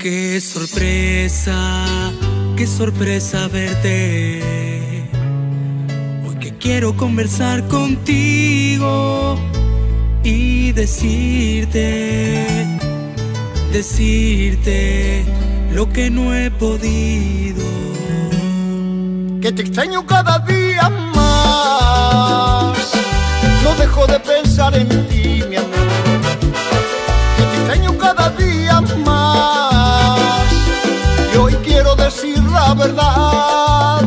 Qué sorpresa, qué sorpresa verte. Hoy que quiero conversar contigo y decirte, decirte lo que no he podido. Que te extraño cada día más. No dejo de pensar en ti, mi amor. Verdad.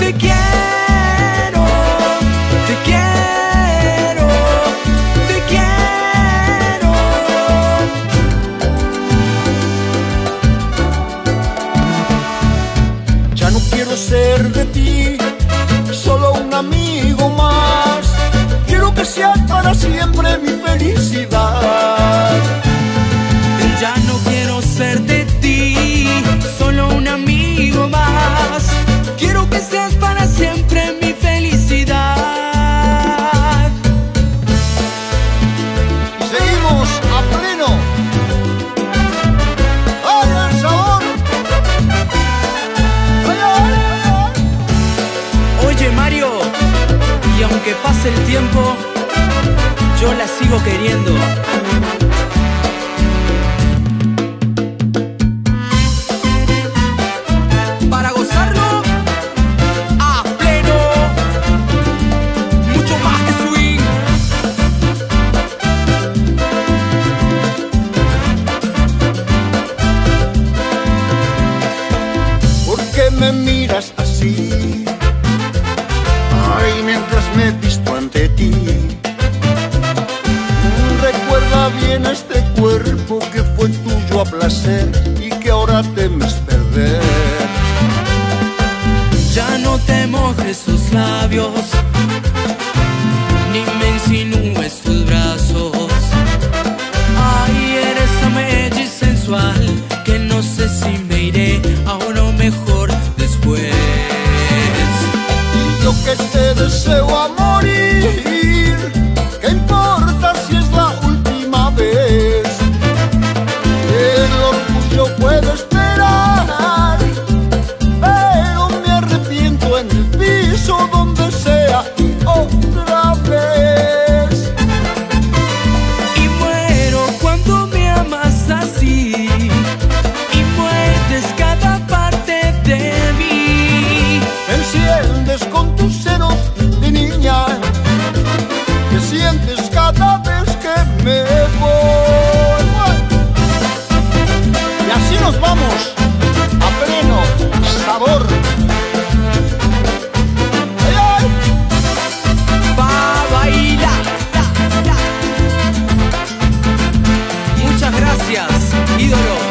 Te quiero, te quiero, te quiero. Ya no quiero ser de ti solo un amigo más. Quiero que seas para siempre mi felicidad. El tiempo, yo la sigo queriendo. Para gozarlo a pleno, mucho más que swing. ¿Por qué me miras así? a placer y que ahora temes perder. Ya no te mojes tus labios, ni me insinúes tus brazos. Ay, eres amella y sensual, que no sé si me iré ahora o mejor después. Y yo que te deseo a morir que sientes cada vez que me voy. Y así nos vamos a pleno sabor. Va a bailar. Muchas gracias, ídolo.